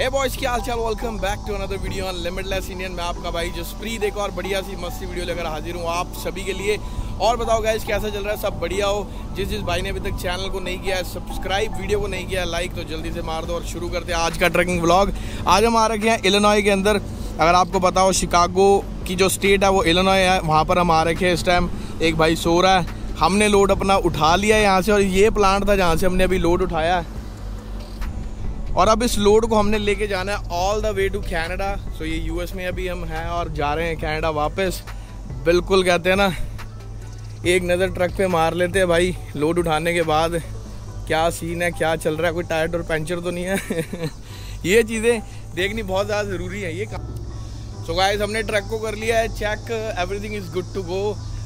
हे boys क्या हाल चाल welcome back to another video on Limitless Indian में आपका भाई जसप्रीत एक और बढ़िया सी मस्ती वीडियो लेकर हाजिर हूँ आप सभी के लिए। और बताओ गाइज़ कैसा चल रहा है? सब बढ़िया हो? जिस जिस भाई ने अभी तक चैनल को नहीं किया है सब्सक्राइब वीडियो को नहीं किया लाइक तो जल्दी से मार दो और शुरू करते हैं आज का ट्रैकिंग ब्लॉग आज हम आ रखे हैं इलेनॉय के अंदर। अगर आपको हो शिकागो की जो स्टेट है, वो इलेनॉय है। वहाँ पर हम आ रखे हैं इस टाइम एक भाई सो रहा है। हमने लोड अपना उठा लिया है यहाँ से और ये प्लांट था जहाँ से हमने अभी लोड उठाया है। और अब इस लोड को हमने लेके जाना है all the way to Canada so ये यूएस में अभी हम हैं और जा रहे हैं कैनेडा वापस. बिल्कुल कहते हैं ना, एक नज़र ट्रक पे मार लेते हैं भाई लोड उठाने के बाद. क्या सीन है, क्या चल रहा है? कोई टायर और पंचर तो नहीं है? ये चीज़ें देखनी बहुत ज़्यादा ज़रूरी है, ये काम. सो गाइस हमने ट्रक को कर लिया है check everything is good to go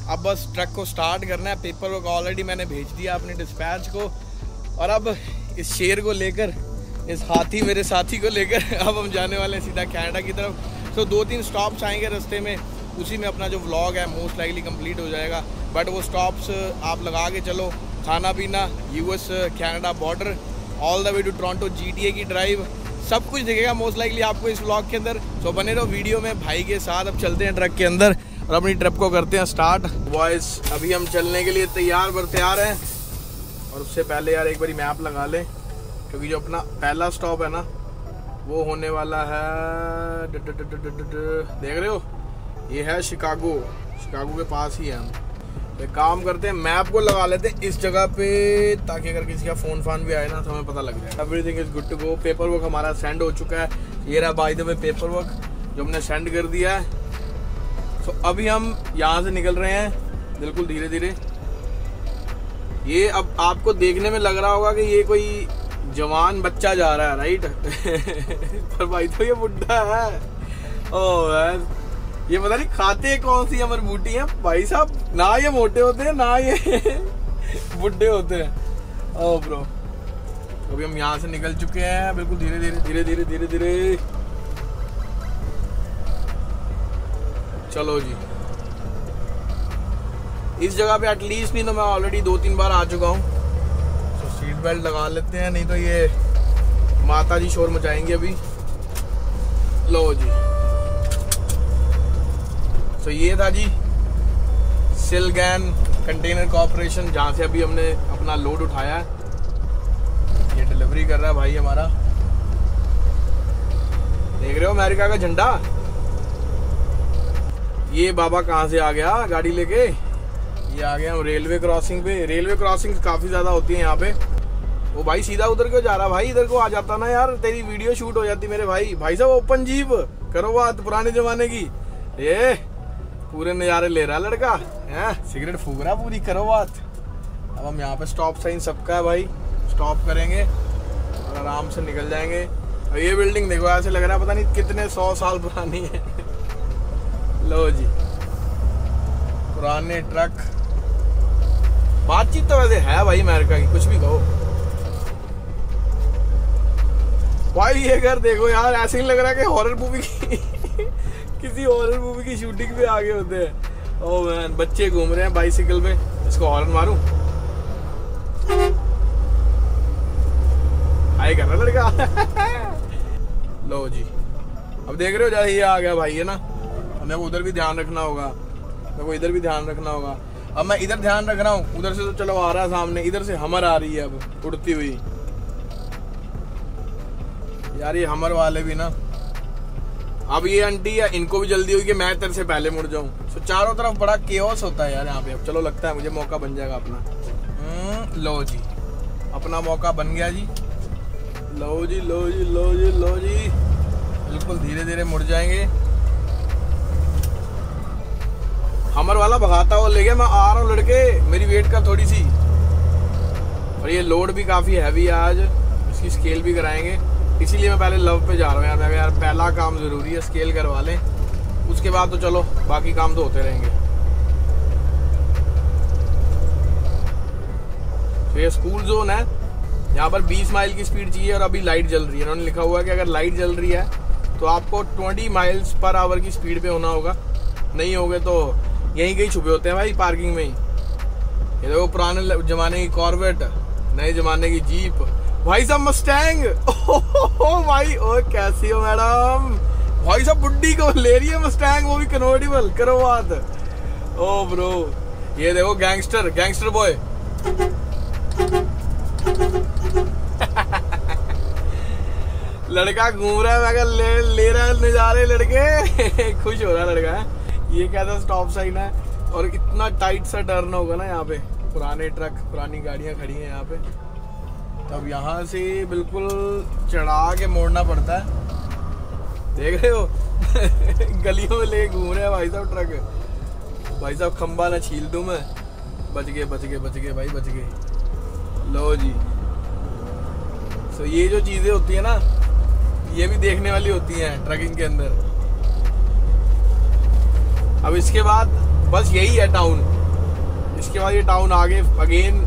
अब बस ट्रक को स्टार्ट करना है पेपर वर्क ऑलरेडी मैंने भेज दिया अपने डिस्पैच को. और अब इस शेर को लेकर इस हाथी मेरे साथी को लेकर अब हम जाने वाले हैं सीधा कैनेडा की तरफ़। तो दो तीन स्टॉप्स आएँगे रास्ते में। उसी में अपना जो व्लॉग है मोस्ट लाइकली कंप्लीट हो जाएगा। बट वो स्टॉप्स आप लगा के चलो। खाना पीना US Canada border all the way to Toronto GTA की ड्राइव सब कुछ दिखेगा मोस्ट लाइकली आपको इस व्लॉग के अंदर। तो बने रहो वीडियो में भाई के साथ। अब चलते हैं ट्रक के अंदर और अपनी ट्रिप को करते हैं स्टार्ट बॉयस अभी हम चलने के लिए तैयार बर तैयार हैं। और उससे पहले यार एक बारी मैप लगा लें। क्योंकि जो अपना पहला स्टॉप है ना वो होने वाला है ड, देख रहे हो? ये है शिकागो। शिकागो के पास ही है हम। एक काम करते हैं मैप को लगा लेते हैं इस जगह पे ताकि अगर किसी का फ़ोन फान भी आए ना तो हमें पता लग जाए। Everything is good to go paperwork हमारा सेंड हो चुका है। ये रहा बाई द पेपर वर्क जो हमने सेंड कर दिया है। तो अभी हम यहाँ से निकल रहे हैं। बिल्कुल धीरे धीरे ये अब आपको देखने में लग रहा होगा कि ये कोई जवान बच्चा जा रहा है राइट पर भाई तो ये बुढ़ा है। ओ मैन ये पता नहीं खाते कौन सी अमर बूटी है? भाई साहब, ना ये मोटे होते हैं, ना ये बुढ़े होते हैं। ओ ब्रो अभी हम यहाँ से निकल चुके हैं। बिल्कुल धीरे धीरे धीरे धीरे धीरे धीरे। चलो जी। इस जगह पे एटलीस्ट नहीं तो मैं ऑलरेडी दो तीन बार आ चुका हूँ। बेल्ट लगा लेते हैं, नहीं तो ये माता जी शोर मचाएँगे अभी। लो जी। तो ये था जी सिलगैन कंटेनर कॉरपोरेशन जहाँ से अभी हमने अपना लोड उठाया है। ये डिलीवरी कर रहा है भाई हमारा। देख रहे हो अमेरिका का झंडा? ये बाबा कहाँ से आ गया? गाड़ी लेके? ये आ गया हम रेलवे क्रॉसिंग पे। रेलवे क्रॉसिंग काफ़ी ज़्यादा होती है यहाँ पे। वो भाई सीधा उधर क्यों जा रहा? भाई इधर को आ जाता ना यार, तेरी वीडियो शूट हो जाती मेरे भाई। भाई साहब ओपन जीप करो बात पुराने जमाने की। ये, पूरे नज़ारे ले रहा लड़का। है? सिगरेट फूक रहा पूरी, करो बात। अब हम यहाँ पे स्टॉप साइन सबका है भाई। स्टॉप करेंगे और आराम से निकल जाएँगे। और ये बिल्डिंग देखो, ऐसे लग रहा है, पता नहीं कितने सौ साल पुरानी है। लो जी। पुराने ट्रक बातचीत तो वैसे है भाई अमेरिका की, कुछ भी कहो। भाई, ये घर देखो यार, ऐसे ही लग रहा है कि हॉरर मूवी की किसी हॉरर मूवी की शूटिंग पे आगे होते हैं। ओ मैन बच्चे घूम रहे हैं बाइसिकल पे। इसको हॉर्न मारूं? हाय कर रहा लड़का? लो जी। अब देख रहे हो जैसे ये आ गया भाई, है ना? हमें उधर भी ध्यान रखना होगा। को इधर भी ध्यान रखना होगा। अब मैं इधर ध्यान रख रहा हूँ। उधर से तो चलो आ रहा है सामने। इधर से हमर आ रही है अब, उड़ती हुई। यार ये हमर वाले भी ना। अब ये आंटी या इनको भी जल्दी होगी मैं तेरे से पहले मुड़ जाऊँ। तो चारों तरफ़ बड़ा केओस होता है यार यहाँ पे। अब चलो लगता है मुझे मौका बन जाएगा अपना। हम्म, लो जी। अपना मौका बन गया जी। लो जी लो जी लो जी लो जी। बिल्कुल धीरे धीरे मुड़ जाएँगे। हमर वाला भगाता हुआ ले गया मैं आ रहा हूँ लड़के। मेरी वेट कर थोड़ी सी। और ये लोड भी काफ़ी हैवी है आज। इसकी स्केल भी कराएँगे। इसीलिए मैं पहले लव पे जा रहा हूँ यार, मैं यार पहला काम ज़रूरी है स्केल करवा लें। उसके बाद तो चलो, बाकी काम तो होते रहेंगे। तो ये स्कूल जोन है। यहाँ पर 20 माइल की स्पीड चाहिए और अभी लाइट जल रही है। उन्होंने लिखा हुआ है कि अगर लाइट जल रही है तो आपको 20 माइल्स पर आवर की स्पीड पे होना होगा। नहीं होगे तो यहीं कहीं छुपे होते हैं भाई पार्किंग में ही। ये देखो पुराने जमाने की कॉर्बेट नए जमाने की जीप भाई साहब मस्टैंग भाई, ओ, कैसी हो मैडम? भाई साहब, बुड्ढी को ले रही है मस्टैंग वो भी कन्वर्टेबल करो बात। ओ ब्रो ये देखो गैंगस्टर गैंगस्टर बॉय लड़का घूम रहा है, मैं ले ले रहा है नजारे लड़के। खुश हो रहा है लड़का, ये था स्टॉप साइन है। और इतना टाइट सा टर्न होगा ना यहाँ पे। पुराने ट्रक पुरानी गाड़ियाँ खड़ी हैं यहाँ पे। तब यहाँ से बिल्कुल चढ़ा के मोड़ना पड़ता है। देख रहे हो? गलियों में ले घूम रहे हैं भाई साहब ट्रक। भाई साहब खम्बा ना छील दूँ मैं। बच गए बच गए बच गए भाई, बच गए। लो जी। तो ये जो चीज़ें होती है ना, ये भी देखने वाली होती हैं ट्रकिंग के अंदर। अब इसके बाद बस यही है टाउन इसके बाद ये टाउन आगे अगेन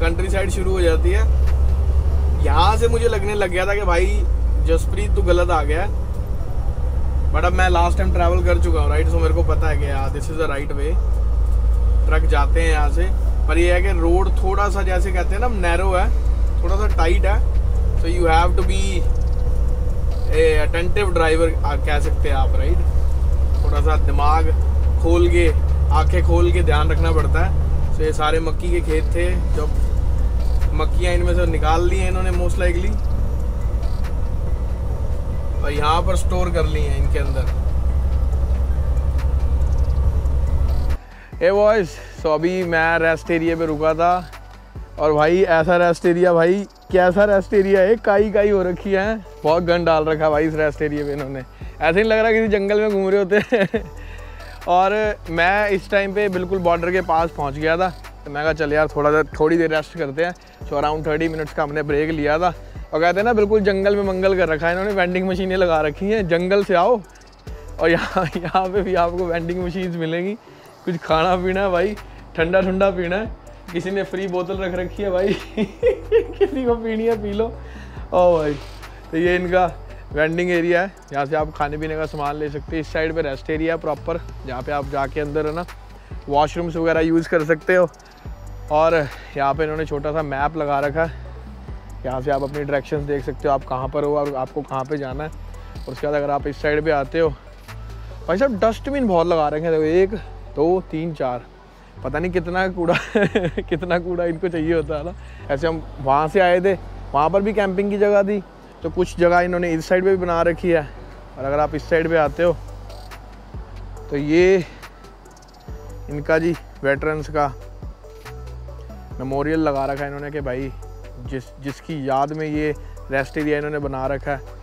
कंट्री साइड शुरू हो जाती है। यहाँ से मुझे लगने लग गया था कि भाई, जसप्रीत तो गलत आ गया। बट अब मैं लास्ट टाइम ट्रैवल कर चुका हूँ राइट सो मेरे को पता है कि यार this is the right way truck जाते हैं यहाँ से। पर ये है कि रोड थोड़ा सा जैसे कहते हैं ना नैरो है, थोड़ा सा टाइट है। So you have to be a attentive driver कह सकते हैं आप राइट थोड़ा सा दिमाग खोल के, आँखें खोल के ध्यान रखना पड़ता है। तो ये सारे मक्की के खेत थे जो मक्कियाँ इनमें से निकाल ली हैं इन्होंने मोस्ट लाइकली और यहाँ पर स्टोर कर ली हैं इनके अंदर। ए वॉइस सो अभी मैं रेस्ट एरिया पे रुका था। और भाई, ऐसा रेस्ट एरिया भाई, कैसा रेस्ट एरिया है? काई काई हो रखी है। बहुत गन डाल रखा भाई इस रेस्ट एरिया पे इन्होंने। ऐसे नहीं लग रहा किसी जंगल में घूम रहे होते। और मैं इस टाइम पे बिल्कुल बॉर्डर के पास पहुँच गया था। तो मैं कहा, चल यार, थोड़ा सा, थोड़ी देर रेस्ट करते हैं। सो अराउंड थर्टी मिनट्स का हमने ब्रेक लिया था। और कहते हैं ना, बिल्कुल जंगल में मंगल कर रखा है इन्होंने वेंडिंग मशीनें लगा रखी हैं। जंगल से आओ और यहाँ यहाँ पे भी आपको वेंडिंग मशीन्स मिलेंगी। कुछ खाना पीना है भाई, ठंडा ठंडा पीना है। किसी ने फ्री बोतल रख रखी है भाई। किसी को पीनी है, पी लो। ओ भाई तो ये इनका वेंडिंग एरिया है। यहाँ से आप खाने पीने का सामान ले सकते हैं। इस साइड पे रेस्ट एरिया है प्रॉपर जहाँ पे आप जाके अंदर है ना वॉशरूम्स वगैरह यूज़ कर सकते हो। और यहाँ पे इन्होंने छोटा सा मैप लगा रखा है। यहाँ से आप अपनी डायरेक्शंस देख सकते हो, आप कहाँ पर हो और आपको कहाँ पे जाना है। और उसके बाद अगर आप इस साइड पे आते हो, भाई साहब डस्टबिन बहुत लगा रखे हैं। देखो, एक, दो, तीन, चार। पता नहीं कितना कूड़ा कितना कूड़ा इनको चाहिए होता है ना। ऐसे हम वहाँ से आए थे, वहाँ पर भी कैंपिंग की जगह थी। तो कुछ जगह इन्होंने इस साइड पर भी बना रखी है। और अगर आप इस साइड पर आते हो तो ये इनका जी वेटरन्स का मेमोरियल लगा रखा है इन्होंने कि भाई, जिस, जिसकी याद में ये रेस्ट एरिया इन्होंने बना रखा है,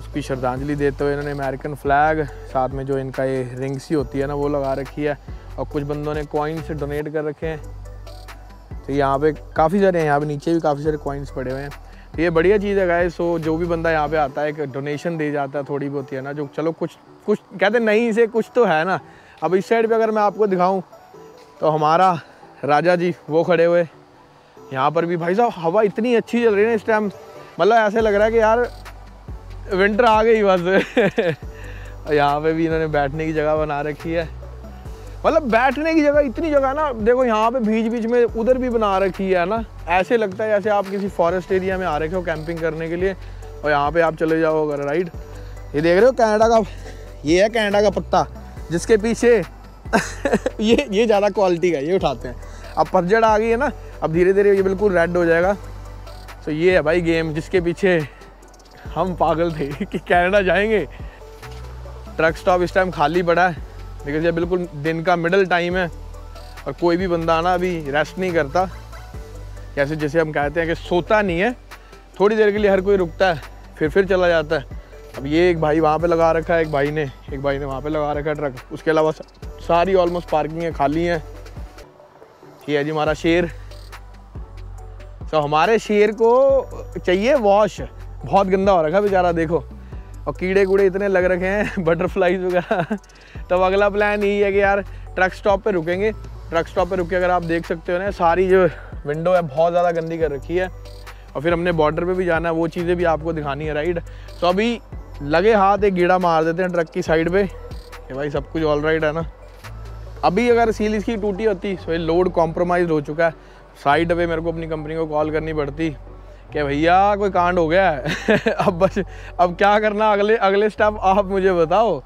उसकी श्रद्धांजलि देते हुए इन्होंने अमेरिकन फ्लैग साथ में जो इनका ये रिंग्स ही होती है ना, वो लगा रखी है और कुछ बंदों ने कॉइन्स डोनेट कर रखे हैं। तो यहाँ पे काफ़ी सारे हैं, यहाँ पे नीचे भी काफ़ी सारे कॉइन्स पड़े हुए हैं। तो ये बढ़िया चीज़ है गाय सो जो भी बंदा यहाँ पे आता है, एक डोनेशन दे जाता है, थोड़ी बहुत है ना, जो चलो कुछ कुछ, कहते नहीं से कुछ तो है ना। अब इस साइड पर अगर मैं आपको दिखाऊँ तो हमारा राजा जी, वो खड़े हुए। यहाँ पर भी भाई साहब, हवा इतनी अच्छी चल रही है इस टाइम मतलब ऐसे लग रहा है कि यार विंटर आ गई बस। यहाँ पे भी इन्होंने बैठने की जगह बना रखी है। मतलब बैठने की जगह, इतनी जगह ना, देखो यहाँ पे बीच बीच में उधर भी बना रखी है ना। ऐसे लगता है जैसे आप किसी फॉरेस्ट एरिया में आ रखे हो कैंपिंग करने के लिए। और यहाँ पे आप चले जाओ अगर राइट ये देख रहे हो कनाडा का, ये है कनाडा का पत्ता, जिसके पीछे ये ये ज़्यादा क्वालिटी का ये उठाते हैं। अब पतझड़ आ गई है ना, अब धीरे धीरे ये बिल्कुल रेड हो जाएगा। तो ये है भाई गेम जिसके पीछे हम पागल थे कि कैनेडा जाएँगे। ट्रक स्टॉप इस टाइम खाली पड़ा है लेकिन ये बिल्कुल दिन का मिडल टाइम है, और कोई भी बंदा ना अभी रेस्ट नहीं करता। जैसे जैसे हम कहते हैं कि सोता नहीं है, थोड़ी देर के लिए हर कोई रुकता है फिर फिर चला जाता है। अब ये एक भाई वहाँ पे लगा रखा है, एक भाई ने, एक भाई ने वहाँ पे लगा रखा है ट्रक। उसके अलावा सारी ऑलमोस्ट पार्किंग है, खाली है। ये है जी हमारा शेर। तो हमारे शेर को चाहिए वॉश बहुत गंदा हो रखा है बेचारा, देखो। और कीड़े कूड़े इतने लग रखे हैं बटरफ्लाईज वगैरह। तो अगला प्लान यही है कि यार ट्रक स्टॉप पे रुकेंगे। ट्रक स्टॉप पे रुके अगर आप देख सकते हो ना, सारी जो विंडो है, बहुत ज़्यादा गंदी कर रखी है। और फिर हमने बॉर्डर पे भी जाना है, वो चीज़ें भी आपको दिखानी है राइड तो अभी लगे हाथ एक कीड़ा मार देते हैं ट्रक की साइड पे। कि भाई सब कुछ ऑल राइट है ना। अभी अगर सील इसकी टूटी होती तो ये लोड कॉम्प्रोमाइज हो चुका है। साइड पे मेरे को अपनी कंपनी को कॉल करनी पड़ती कि भैया, कोई कांड हो गया है? अब बस, अब क्या करना? अगले अगले स्टेप आप मुझे बताओ।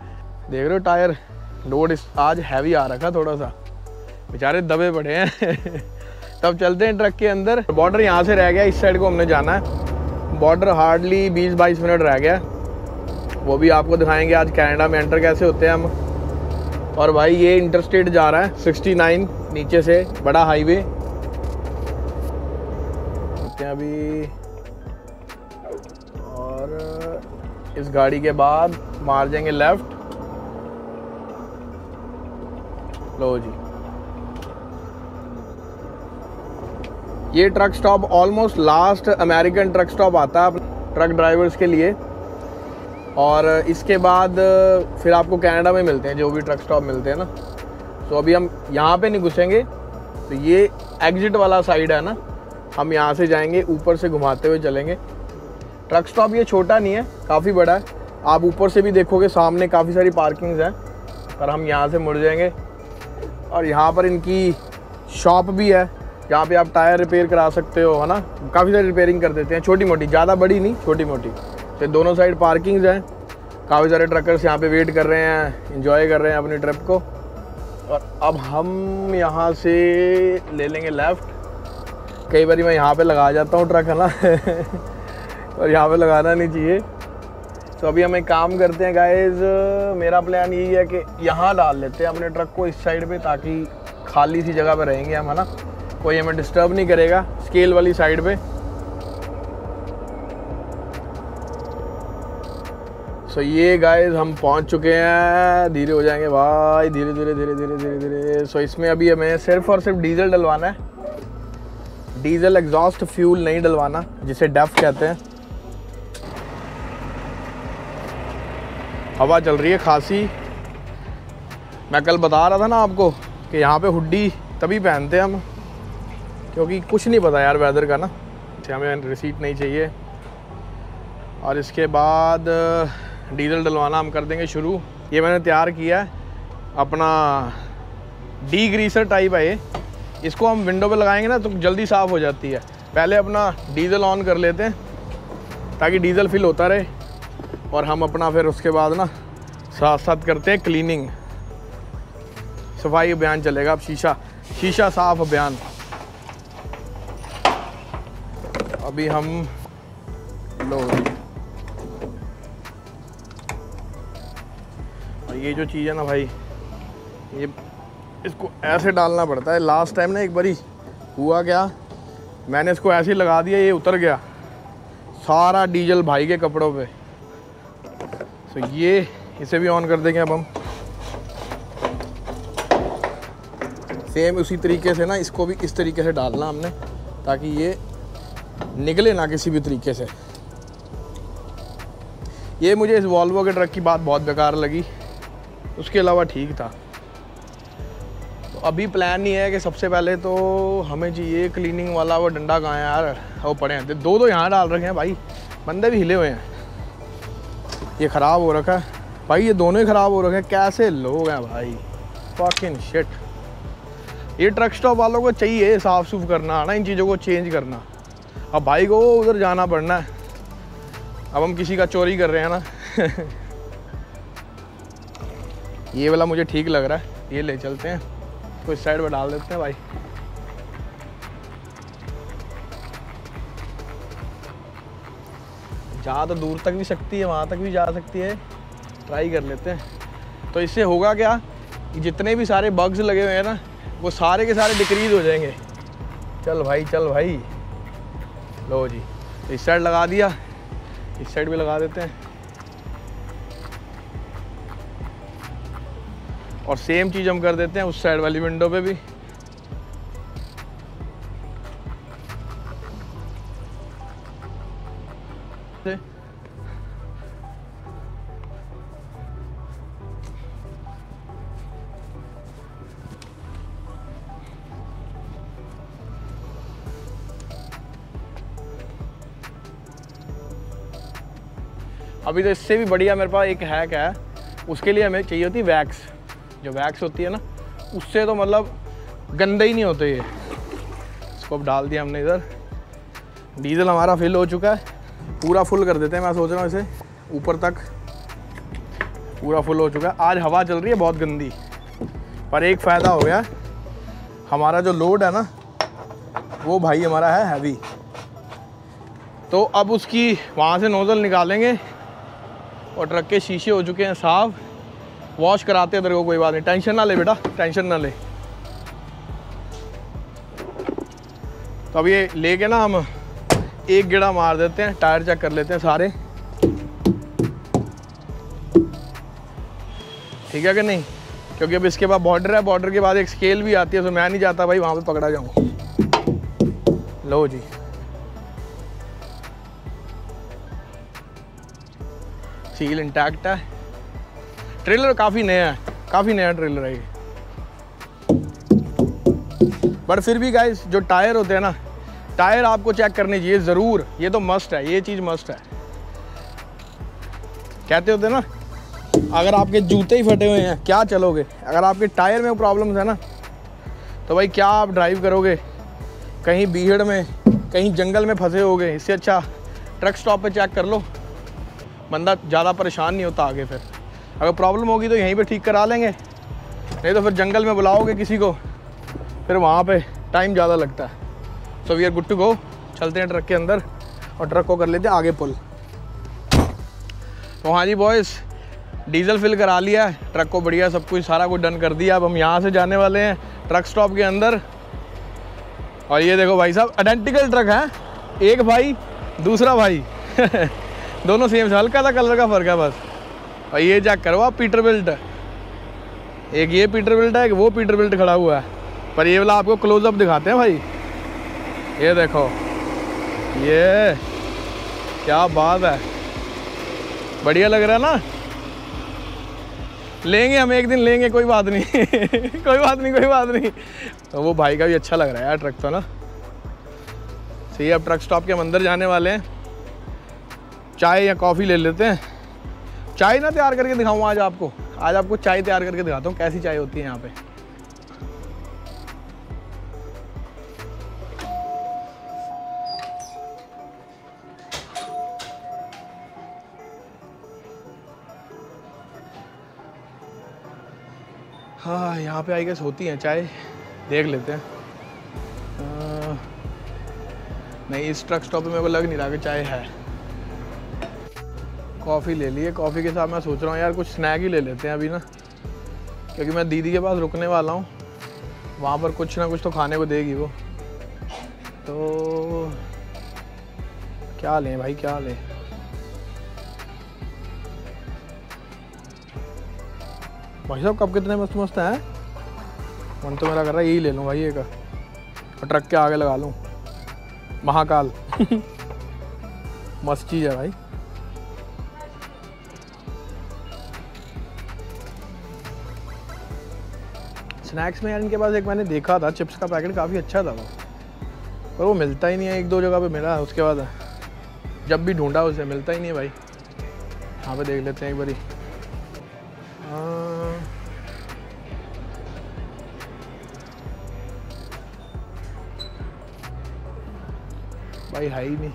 देख रहे हो टायर लोड आज हैवी आ रखा थोड़ा सा। बेचारे दबे पड़े हैं। तब चलते हैं ट्रक के अंदर। बॉर्डर यहाँ से रह गया, इस साइड को हमने जाना है। बॉर्डर हार्डली 20-22 मिनट रह गया। वो भी आपको दिखाएँगे आज कनाडा में एंटर कैसे होते हैं हम। और भाई ये इंटरस्टेट जा रहा है 69 नीचे से, बड़ा हाईवे अभी। और, इस गाड़ी के बाद मार जाएँगे लेफ़्ट लो जी। ये truck stop almost last American truck stop आता है ट्रक ड्राइवर्स के लिए। और इसके बाद, फिर आपको कनाडा में मिलते हैं, जो भी ट्रक स्टॉप मिलते हैं ना। तो अभी हम यहाँ पे नहीं घुसेंगे। तो ये एग्जिट वाला साइड है ना। हम यहाँ से जाएँगे, ऊपर से घुमाते हुए चलेंगे। ट्रक स्टॉप ये छोटा नहीं है, काफ़ी बड़ा है। आप ऊपर से भी देखोगे, सामने काफ़ी सारी पार्किंग्स हैं। पर हम यहाँ से मुड़ जाएँगे। और यहाँ पर इनकी शॉप भी है। जहाँ पे आप टायर रिपेयर करा सकते हो, है ना। काफ़ी सारी रिपेयरिंग कर देते हैं। छोटी मोटी ज़्यादा बड़ी नहीं छोटी मोटी तो दोनों साइड पार्किंग्स हैं। काफ़ी सारे ट्रकर्स यहाँ पे वेट कर रहे हैं इंजॉय कर रहे हैं अपनी ट्रिप को। और अब हम यहाँ से ले लेंगे लेफ़्ट कई बार मैं यहाँ पे लगा जाता हूँ ट्रक है ना? और यहाँ पे लगाना नहीं चाहिए। तो अभी हम एक काम करते हैं गाइज़ मेरा प्लान यही है कि यहाँ डाल लेते हैं अपने ट्रक को इस साइड पे, ताकि खाली सी जगह पे रहेंगे हम, है ना? कोई हमें डिस्टर्ब नहीं करेगा स्केल वाली साइड पे। सो so, ये गाइस हम पहुँच चुके हैं। धीरे हो जाएँगे भाई। धीरे धीरे धीरे धीरे धीरे धीरे। सो इसमें अभी हमें सिर्फ़ और सिर्फ़ डीजल डलवाना है। डीजल एग्जॉस्ट फ्यूल नहीं डलवाना जिसे डेफ कहते हैं। हवा चल रही है खासी। मैं कल बता रहा था ना आपको कि यहाँ पे हुड्डी तभी पहनते हम क्योंकि कुछ नहीं पता यार वेदर का ना हमें रिसीट नहीं चाहिए। और इसके बाद डीजल डलवाना हम कर देंगे शुरू। ये मैंने तैयार किया है। अपना डी ग्रीसर टाइप है ये। इसको हम विंडो पे लगाएँगे ना तो जल्दी साफ़ हो जाती है। पहले अपना डीजल ऑन कर लेते हैं, ताकि डीजल फिल होता रहे। और हम अपना फिर उसके बाद ना साथ साथ करते हैं क्लीनिंग सफ़ाई अभियान चलेगा अब, शीशा शीशा साफ़ अभियान। अभी हम लो ये जो चीज़ है ना भाई, ये इसको ऐसे डालना पड़ता है। लास्ट टाइम ना एक बारी हुआ क्या, मैंने इसको ऐसे ही लगा दिया, ये उतर गया सारा डीजल भाई के कपड़ों पे। तो ये, इसे भी ऑन कर देंगे अब हम। सेम उसी तरीके से ना, इसको भी इस तरीके से डालना हमने, ताकि ये निकले ना किसी भी तरीके से। ये मुझे इस वॉल्वो के ट्रक की बात बहुत बेकार लगी। उसके अलावा ठीक था। तो अभी प्लान नहीं है कि सबसे पहले तो हमें चाहिए क्लीनिंग वाला वो डंडा कहाँ है यार? वो पड़े हैं। दो दो यहाँ डाल रखे हैं भाई। बंदे भी हिले हुए हैं। ये ख़राब हो रखा है। भाई, ये दोनों ही ख़राब हो रखे हैं। कैसे लोग हैं भाई? फकिंग शिट ये ट्रक स्टॉप वालों को चाहिए साफ़ सूफ करना, है ना? इन चीज़ों को चेंज करना। अब भाई को उधर जाना पड़ना है। अब हम किसी का चोरी कर रहे हैं ना। ये वाला मुझे ठीक लग रहा है। ये ले चलते हैं। इसको इस साइड पर डाल देते हैं भाई। जहाँ तो दूर तक भी सकती है, वहाँ तक भी जा सकती है। ट्राई कर लेते हैं। तो इससे होगा क्या? जितने भी सारे बग्स लगे हुए हैं ना, वो सारे के सारे डिक्रीज हो जाएँगे। चल भाई चल भाई। लो जी। इस साइड लगा दिया। इस साइड भी लगा देते हैं। और सेम चीज़ हम कर देते हैं उस साइड वाली विंडो पे भी। अभी तो इससे भी बढ़िया मेरे पास एक हैक है। उसके लिए हमें चाहिए होती वैक्स जो वैक्स होती है ना, उससे तो मतलब गंदे ही नहीं होते ये। इसको अब डाल दिया हमने इधर। डीजल हमारा फिल हो चुका है। पूरा फुल कर देते हैं, मैं सोच रहा हूँ इसे ऊपर तक। पूरा फुल हो चुका है। आज हवा चल रही है, बहुत गंदी। पर एक फ़ायदा हो गया, हमारा जो लोड है ना, वो भाई हमारा है हैवी तो अब उसकी वहाँ से नोज़ल निकालेंगे और ट्रक के शीशे हो चुके हैं साफ़। वॉश कराते हैं तेरे को, कोई बात नहीं। टेंशन ना ले बेटा टेंशन ना ले। तो अब ये लेके ना हम एक गेड़ा मार देते हैं, टायर चेक कर लेते हैं सारे। ठीक है कि नहीं? क्योंकि अब इसके बाद बॉर्डर है बॉर्डर के बाद एक स्केल भी आती है तो मैं नहीं जाता भाई, वहाँ पे पकड़ा जाऊँ। लो जी। सील इंटैक्ट है। ट्रेलर काफ़ी नया है, काफ़ी नया ट्रेलर है ये। बट फिर भी गाइस जो टायर होते हैं ना, टायर आपको चेक करने चाहिए, ज़रूर। ये तो मस्ट है, ये चीज़ मस्ट है। कहते होते ना, अगर आपके जूते ही फटे हुए हैं, क्या चलोगे? अगर आपके टायर में प्रॉब्लम है ना तो भाई क्या आप ड्राइव करोगे? कहीं भीड़ में, कहीं जंगल में फंसे हो गए इससे अच्छा ट्रक स्टॉप पे चेक कर लो। बंदा ज़्यादा परेशान नहीं होता आगे फिर। अगर प्रॉब्लम होगी तो यहीं पे ठीक करा लेंगे। नहीं तो फिर जंगल में बुलाओगे किसी को। फिर वहाँ पे टाइम ज़्यादा लगता है। So we are good to go चलते हैं ट्रक के अंदर और ट्रक को कर लेते हैं आगे पुल। तो हाँ जी बॉयस डीजल फिल करा लिया है। ट्रक को बढ़िया सब कुछ सारा कुछ डन कर दिया। अब हम यहाँ से जाने वाले हैं ट्रक स्टॉप के अंदर। और ये देखो भाई साहब आइडेंटिकल ट्रक है। एक भाई, दूसरा भाई। दोनों सेम से हल्का सा कलर का फ़र्क है बस। और ये चेक करो आप पीटर बिल्ट एक ये पीटर बिल्ट है, एक वो पीटर बिल्ट खड़ा हुआ है। पर ये वाला आपको क्लोजअप दिखाते हैं भाई। ये देखो। ये क्या बात है। बढ़िया लग रहा है ना? लेंगे हम, एक दिन लेंगे, कोई बात नहीं। कोई बात नहीं, कोई बात नहीं। तो वो भाई का भी अच्छा लग रहा है यार ट्रक तो ना। सही अब ट्रक स्टॉप के हम अंदर जाने वाले हैं। चाय या कॉफ़ी ले लेते हैं। चाय ना तैयार करके दिखाऊँ आज आपको। आज आपको चाय तैयार करके दिखाता हूँ कैसी चाय होती है यहाँ पे। हाँ यहाँ पे आई गेस होती हैं चाय। देख लेते हैं। आ, नहीं इस ट्रक स्टॉप पे मेरे को लग नहीं रहा कि चाय है। कॉफ़ी ले लिए कॉफ़ी के साथ मैं सोच रहा हूँ, यार कुछ स्नैक ही ले लेते हैं अभी ना। क्योंकि मैं दीदी के पास रुकने वाला हूँ। वहाँ पर कुछ ना कुछ तो खाने को देगी वो। तो क्या लें भाई, क्या लें? भाई साहब कब कितने मस्त मस्त हैं? मन तो मेरा कर रहा है, यही ले लूँ भाई एक। ट्रक के आगे लगा लूँ। महाकाल। मस्त चीज़ है भाई। स्नैक्स में यार, इनके पास एक मैंने देखा था, चिप्स का पैकेट काफ़ी अच्छा था वो। पर वो मिलता ही नहीं है, एक दो जगह पे मिला उसके बाद जब भी ढूंढा उसे, मिलता ही नहीं है भाई। यहाँ पे देख लेते हैं एक बारी। भाई है ही नहीं।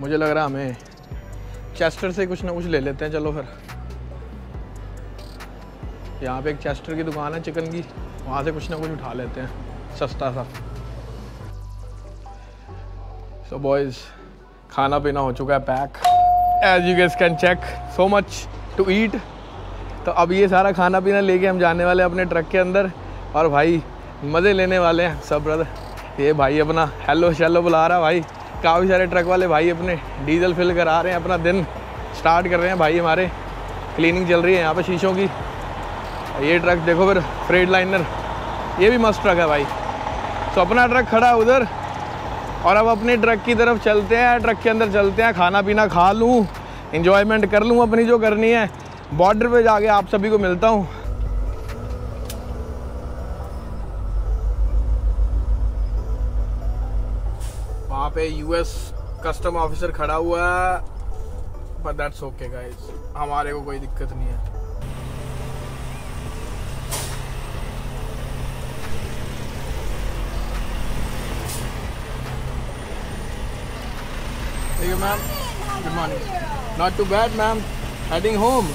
मुझे लग रहा हमें चेस्टर से कुछ ना कुछ ले लेते हैं, चलो फिर। यहाँ पे एक चेस्टर की दुकान है, चिकन की। वहाँ से कुछ ना कुछ उठा लेते हैं, सस्ता सा। सो so बॉयज़ खाना पीना हो चुका है pack as you guess can check so much to eat तो अब ये सारा खाना पीना लेके हम जाने वाले हैं अपने ट्रक के अंदर। और भाई, मज़े लेने वाले हैं, सब ब्रदर ये भाई अपना हेलो शेलो बुला रहा भाई। काफ़ी सारे ट्रक वाले भाई अपने डीजल फिल करा रहे हैं, अपना दिन स्टार्ट कर रहे हैं भाई हमारे। क्लीनिंग चल रही है यहाँ पर शीशों की। ये ट्रक देखो फिर, फ्रेड लाइनर। ये भी मस्त ट्रक है भाई। तो अपना ट्रक खड़ा उधर। और अब अपने ट्रक की तरफ़ चलते हैं, ट्रक के अंदर चलते हैं। खाना पीना खा लूँ इन्जॉयमेंट कर लूँ अपनी जो करनी है। बॉर्डर पे जाके आप सभी को मिलता हूँ। वहाँ पे यूएस कस्टम ऑफिसर खड़ा हुआ है बट दैट्स ओके गाइस हमारे को कोई दिक्कत नहीं है। Ma'am good morning not too bad ma'am heading home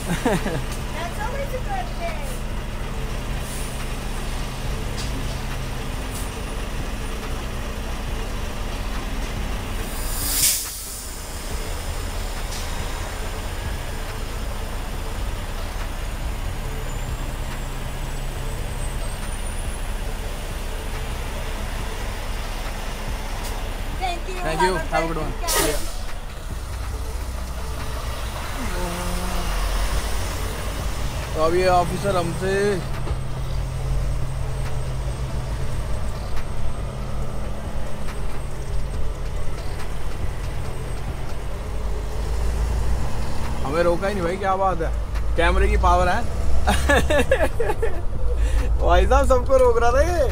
अब ये ऑफिसर हमसे हमें रोका ही नहीं भाई, क्या बात है? कैमरे की पावर है। भाई साहब, सबको रोक रहा था ये।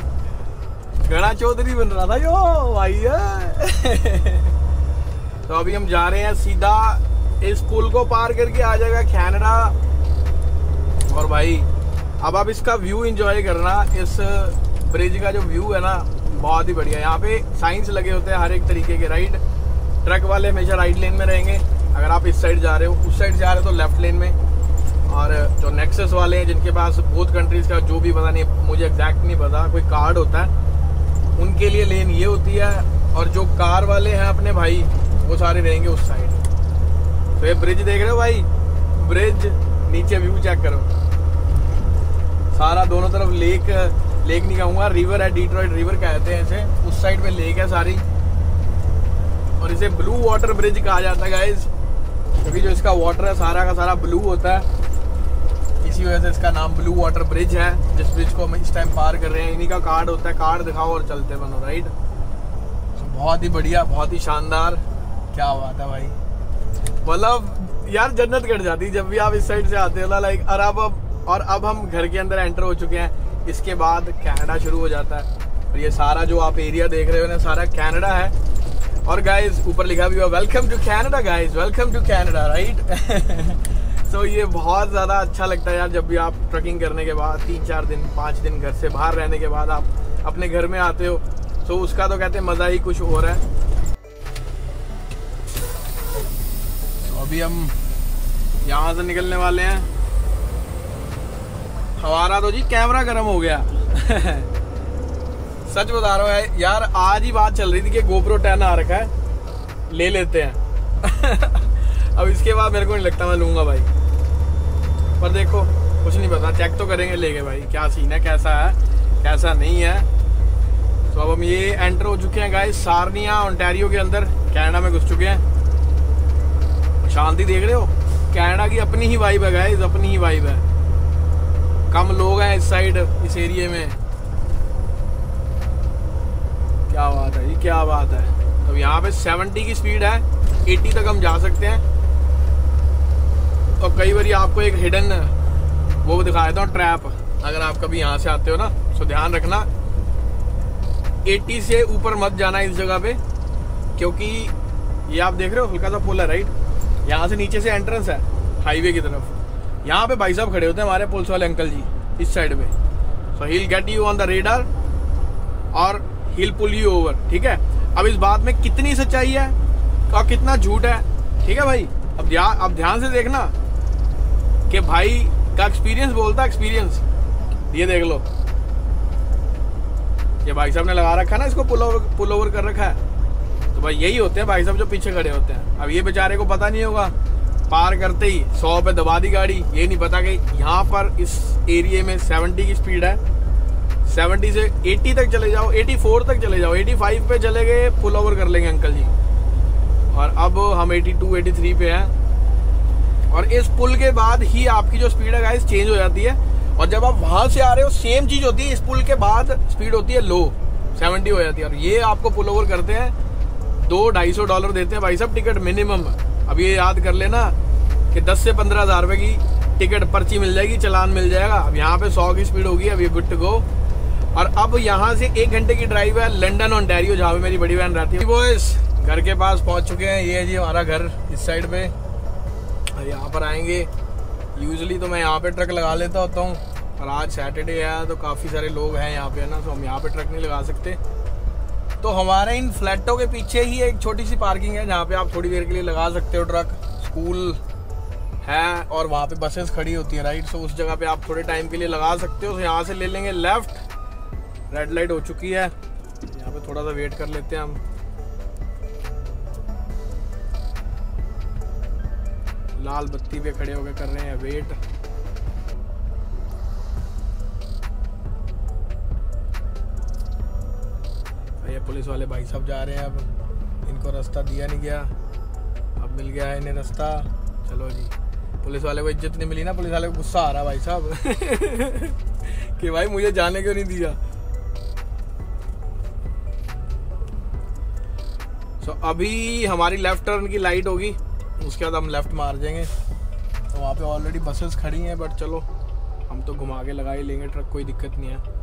घड़ा चौधरी बन रहा था यो, भाई है। तो अभी हम जा रहे हैं सीधा इस पुल को पार करके आ जाएगा कैनेडा। और भाई, अब आप इसका व्यू इंजॉय करना, इस ब्रिज का जो व्यू है ना, बहुत ही बढ़िया। यहाँ पे साइंस लगे होते हैं हर एक तरीके के राइट ट्रक वाले हमेशा राइट लेन में रहेंगे। अगर आप इस साइड जा रहे हो, उस साइड जा रहे हो तो लेफ़्ट लेन में। और जो नेक्सस वाले हैं, जिनके पास बोथ कंट्रीज़ का जो भी पता नहीं, मुझे एग्जैक्ट नहीं पता, कोई कार्ड होता है, उनके लिए लेन ये होती है। और जो कार वाले हैं अपने भाई, वो सारे रहेंगे उस साइड तो ये ब्रिज देख रहे हो भाई? ब्रिज नीचे व्यू चेक करो। सारा दोनों तरफ़ लेक लेक नहीं कहूँगा रिवर है डिट्रॉइट रिवर कहते हैं इसे। उस साइड पे लेक है सारी। और इसे ब्लू वाटर ब्रिज कहा जाता है गाइज़ क्योंकि जो इसका वाटर है, सारा का सारा ब्लू होता है। इसी वजह से इसका नाम ब्लू वाटर ब्रिज है। जिस ब्रिज को हम इस टाइम पार कर रहे हैं, इन्हीं का कार्ड होता है। कार्ड दिखाओ और चलते बनो राइट तो बहुत ही बढ़िया, बहुत ही शानदार। क्या बात है भाई। मतलब यार जन्नत कट जाती जब भी आप इस साइड से आते हो लाइक अब अब और अब हम घर के अंदर एंटर हो चुके हैं। इसके बाद कनाडा शुरू हो जाता है। और ये सारा जो आप एरिया देख रहे हो ना, सारा कनाडा है। और गाइस ऊपर लिखा भी हुआ welcome to Canada guys welcome to Canada right so ये बहुत ज़्यादा अच्छा लगता है यार, जब भी आप ट्रकिंग करने के बाद, तीन चार दिन, पाँच दिन घर से बाहर रहने के बाद आप अपने घर में आते हो तो उसका तो कहते हैं मज़ा ही कुछ और है। तो अभी हम यहाँ से निकलने वाले हैं। हमारा तो जी, कैमरा गर्म हो गया। सच बता रहा हूँ यार आज ही बात चल रही थी कि गोप्रो टेन आ रखा है, ले लेते हैं। अब इसके बाद मेरे को नहीं लगता मैं लूँगा भाई। पर देखो, कुछ नहीं पता चेक तो करेंगे लेके भाई, क्या सीन है, कैसा है, कैसा नहीं है। तो अब हम ये एंटर हो चुके हैं गाइस सारनिया ओंटारियो के अंदर कनाडा में घुस चुके हैं। शांति देख रहे हो? कनाडा की अपनी ही वाइब है गाइस अपनी ही वाइब है। कम लोग हैं इस साइड, इस एरिए में। क्या बात है, ये क्या बात है। तो यहाँ पे 70 की स्पीड है 80 तक हम जा सकते हैं। और कई बार आपको एक हिडन वो दिखा देता हूँ ट्रैप अगर आप कभी यहाँ से आते हो ना तो ध्यान रखना 80 से ऊपर मत जाना इस जगह पे, क्योंकि ये आप देख रहे हो, हल्का सा पुल है राइट यहाँ से नीचे से एंट्रेंस है हाईवे की तरफ़। यहाँ पे भाई साहब खड़े होते हैं हमारे पुलिस वाले अंकल जी, इस साइड पे। So he get you on the radar और हिल पुल यू ओवर ठीक है? अब इस बात में कितनी सच्चाई है और कितना झूठ है, ठीक है भाई? अब ध्यान अब ध्यान से देखना कि भाई का एक्सपीरियंस बोलता एक्सपीरियंस ये देख लो। ये भाई साहब ने लगा रखा ना, इसको पुल ओवर पुल ओवर कर रखा है। तो भाई यही होते हैं भाई साहब जो पीछे खड़े होते हैं। अब ये बेचारे को पता नहीं होगा पार करते ही सौ पे दबा दी गाड़ी। ये नहीं पता कि यहाँ पर इस एरिए में सेवेंटी की स्पीड है। 70 से 80 तक चले जाओ 84 तक चले जाओ 85 पे चले गए पुल ओवर कर लेंगे अंकल जी। और अब हम 82 83 पे हैं। और इस पुल के बाद ही आपकी जो स्पीड है गाइस चेंज हो जाती है। और जब आप वहाँ से आ रहे हो सेम चीज़ होती है। इस पुल के बाद स्पीड होती है लो 70 हो जाती है। और ये आपको पुल ओवर करते हैं। दो ढाई सौ डॉलर देते हैं भाई साहब टिकट मिनिमम अब ये याद कर लेना कि 10 से पंद्रह हज़ार रुपए की टिकट पर्ची मिल जाएगी, चलान मिल जाएगा। अब यहाँ पे 100 की स्पीड होगी, अब ये गुड टू गो और अब यहाँ से एक घंटे की ड्राइव है लंदन ऑन्टेरियो जहाँ पे मेरी बड़ी बहन रहती है। बॉयस घर के पास पहुँच चुके हैं। ये जी हमारा घर इस साइड पे। और यहाँ पर आएँगे। यूजली तो मैं यहाँ पे ट्रक लगा लेता होता हूँ और आज सैटरडे है तो काफ़ी सारे लोग हैं यहाँ पे, है ना? तो हम यहाँ पे ट्रक नहीं लगा सकते। तो हमारे इन फ्लैटों के पीछे ही एक छोटी सी पार्किंग है, जहाँ पे आप थोड़ी देर के लिए लगा सकते हो ट्रक। स्कूल है और वहाँ पे बसेस खड़ी होती है राइट सो उस जगह पे आप थोड़े टाइम के लिए लगा सकते हो। तो यहाँ से ले लेंगे लेफ़्ट। रेड लाइट हो चुकी है। यहाँ पे थोड़ा सा वेट कर लेते हैं हम। लाल बत्ती पे खड़े होकर कर रहे हैं वेट ये पुलिस वाले भाई साहब जा रहे हैं अब। इनको रास्ता दिया नहीं गया। अब मिल गया है इन्हें रास्ता। चलो जी। पुलिस वाले को इज़्ज़त नहीं मिली ना, पुलिस वाले को गुस्सा आ रहा भाई साहब। कि भाई मुझे जाने क्यों नहीं दिया? सो अभी हमारी लेफ़्ट टर्न की लाइट होगी। उसके बाद हम लेफ़्ट मार जाएँगे तो वहाँ पे ऑलरेडी बसेस खड़ी हैं बट चलो, हम तो घुमा के लगा ही लेंगे ट्रक कोई दिक्कत नहीं है।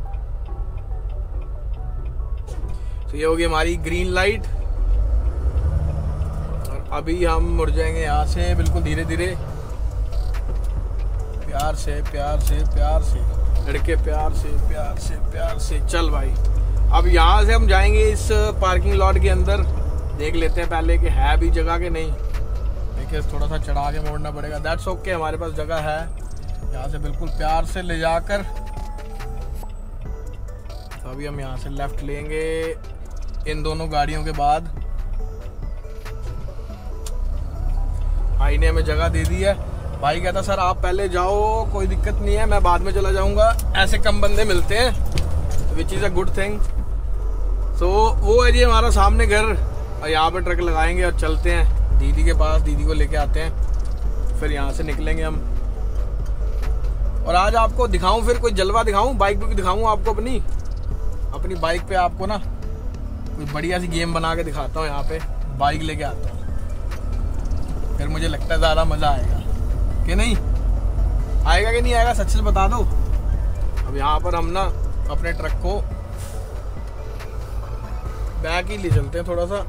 तो ये होगी हमारी ग्रीन लाइट और अभी हम मुड़ जाएँगे यहाँ से, बिल्कुल धीरे धीरे। प्यार से प्यार से प्यार से। लड़के, प्यार से प्यार से प्यार से। चल भाई। अब यहाँ से हम जाएँगे इस पार्किंग लॉट के अंदर। देख लेते हैं पहले कि है भी जगह के नहीं। देखिए, थोड़ा सा चढ़ा के मोड़ना पड़ेगा। दैट्स ओके हमारे पास जगह है। यहाँ से बिल्कुल प्यार से ले जाकर। तो अभी हम यहाँ से लेफ़्ट लेंगे। इन दोनों गाड़ियों के बाद भाई ने हमें जगह दे दी है। भाई कहता, सर, आप पहले जाओ, कोई दिक्कत नहीं है, मैं बाद में चला जाऊँगा। ऐसे कम बंदे मिलते हैं which is a good thing so वो है जी हमारा सामने घर। और यहाँ पे ट्रक लगाएँगे और चलते हैं। दीदी के पास, दीदी को लेके आते हैं। फिर यहाँ से निकलेंगे हम। और आज आपको दिखाऊँ, फिर कोई जलवा दिखाऊँ? बाइक भी दिखाऊँ आपको अपनी? अपनी बाइक पे आपको ना? कोई बढ़िया सी गेम बना के दिखाता हूँ यहाँ पे, बाइक लेके आता हूँ। फिर मुझे लगता है ज़्यादा मज़ा आएगा। कि नहीं? आएगा कि नहीं आएगा, सच सच बता दो? अब यहाँ पर हम ना अपने ट्रक को बैक ही ले चलते हैं थोड़ा सा।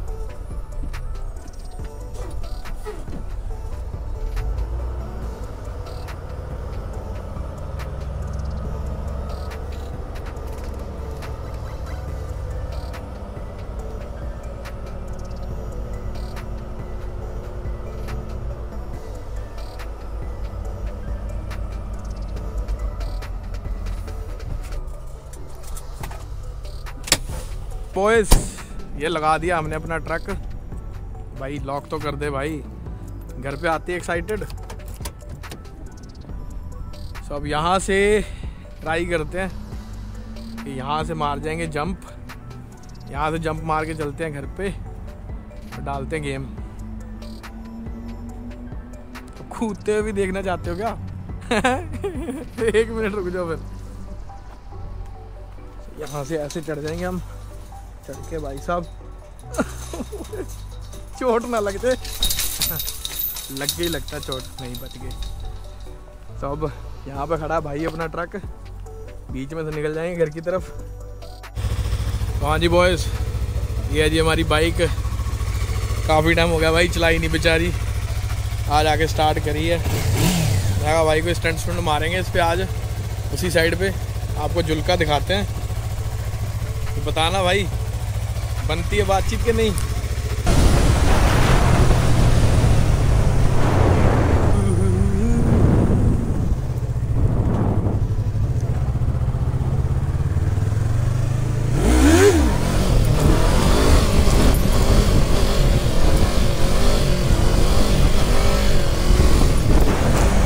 बॉयस ये लगा दिया हमने अपना ट्रक भाई लॉक तो कर दे भाई। घर पे आते एक्साइटेड सो अब यहाँ से ट्राई करते हैं कि यहाँ से मार जाएँगे जंप यहाँ से जंप मार के चलते हैं घर पे और डालते हैं गेम तो कूदते हुए भी देखना चाहते हो क्या? एक मिनट रुक जाओ फिर। यहाँ से ऐसे चढ़ जाएँगे हम। चढ़ के भाई साहब। चोट ना लग जाए। लग गई, लगता चोट, नहीं बच गई। अब यहाँ पे खड़ा भाई अपना ट्रक। बीच में से निकल जाएँगे घर की तरफ़। हाँ जी बॉयज़ ये है जी हमारी बाइक काफ़ी टाइम हो गया भाई, चलाई नहीं बेचारी। आज आके स्टार्ट करी है। मैं भाई को स्टंट स्टंट मारेंगे इस पर आज। उसी साइड पे आपको जुलका दिखाते हैं। तो बताना भाई बनती है बातचीत के नहीं?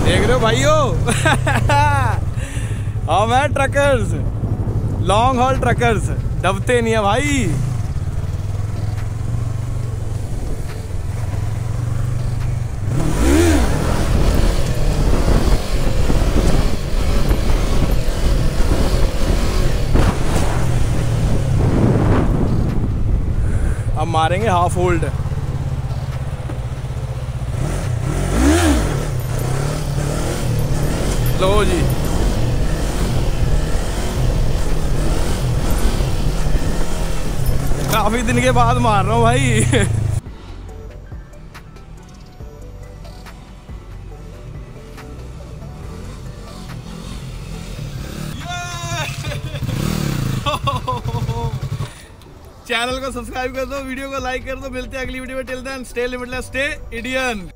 देख रहे हो भाइयों? हम हैं ट्रकर्स लॉन्ग हॉल ट्रकर्स दबते नहीं है भाई अब मारेंगे हाफ़ होल्ड लो जी। काफ़ी दिन के बाद मार रहा हूँ भाई। चैनल को सब्सक्राइब कर दो, वीडियो को लाइक कर दो। मिलते हैं अगली वीडियो में। Till then stay Limitless stay Indian